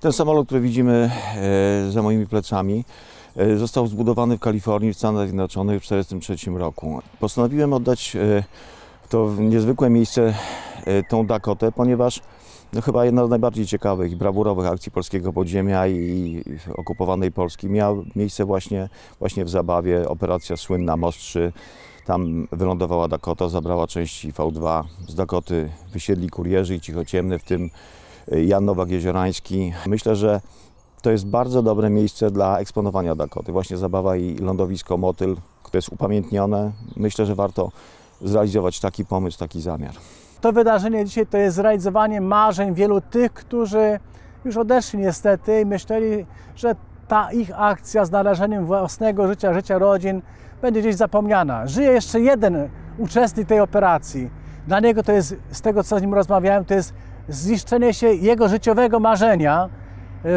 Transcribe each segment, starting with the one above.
Ten samolot, który widzimy e, za moimi plecami, e, został zbudowany w Kalifornii w Stanach Zjednoczonych w 1943 roku. Postanowiłem oddać e, to niezwykłe miejsce tą Dakotę, ponieważ no, chyba jedna z najbardziej ciekawych i brawurowych akcji polskiego podziemia i, okupowanej Polski miała miejsce właśnie, właśnie w Zabawie. Operacja słynna Most 3. Tam wylądowała Dakota, zabrała części V2. Z Dakoty wysiedli kurierzy i cichociemne, w tym Jan Nowak-Jeziorański. Myślę, że to jest bardzo dobre miejsce dla eksponowania Dakoty. Właśnie zabawa i lądowisko Motyl, które jest upamiętnione. Myślę, że warto zrealizować taki pomysł, taki zamiar. To wydarzenie dzisiaj to jest zrealizowanie marzeń wielu tych, którzy już odeszli niestety i myśleli, że ta ich akcja z narażeniem własnego życia, życia rodzin będzie gdzieś zapomniana. Żyje jeszcze jeden uczestnik tej operacji. Dla niego to jest, z tego co z nim rozmawiałem, to jest ziszczenie się jego życiowego marzenia,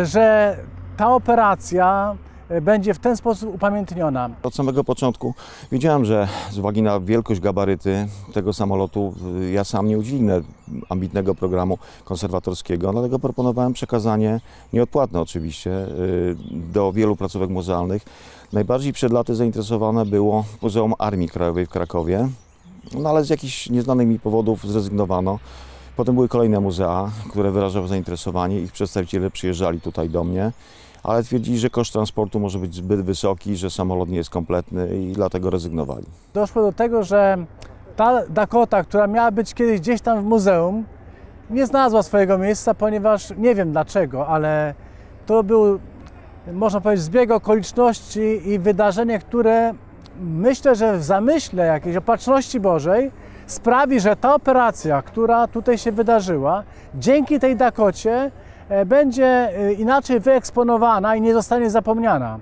że ta operacja będzie w ten sposób upamiętniona. Od samego początku wiedziałem, że z uwagi na wielkość, gabaryty tego samolotu, ja sam nie udźwignę ambitnego programu konserwatorskiego, dlatego proponowałem przekazanie, nieodpłatne oczywiście, y, do wielu placówek muzealnych. Najbardziej przed laty zainteresowane było Muzeum Armii Krajowej w Krakowie, no ale z jakichś nieznanych mi powodów zrezygnowano. Potem były kolejne muzea, które wyrażały zainteresowanie. Ich przedstawiciele przyjeżdżali tutaj do mnie, ale twierdzili, że koszt transportu może być zbyt wysoki, że samolot nie jest kompletny i dlatego rezygnowali. Doszło do tego, że ta Dakota, która miała być kiedyś gdzieś tam w muzeum, nie znalazła swojego miejsca, ponieważ nie wiem dlaczego, ale to był, można powiedzieć, zbieg okoliczności i wydarzenie, które myślę, że w zamyśle jakiejś opatrzności Bożej sprawi, że ta operacja, która tutaj się wydarzyła, dzięki tej Dakocie e, będzie e, inaczej wyeksponowana i nie zostanie zapomniana.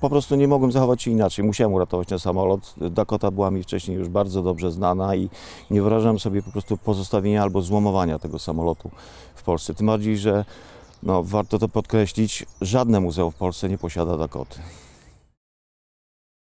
Po prostu nie mogłem zachować się inaczej. Musiałem uratować ten samolot. Dakota była mi wcześniej już bardzo dobrze znana i nie wyobrażam sobie po prostu pozostawienia albo złomowania tego samolotu w Polsce. Tym bardziej, że no, warto to podkreślić, żadne muzeum w Polsce nie posiada Dakoty.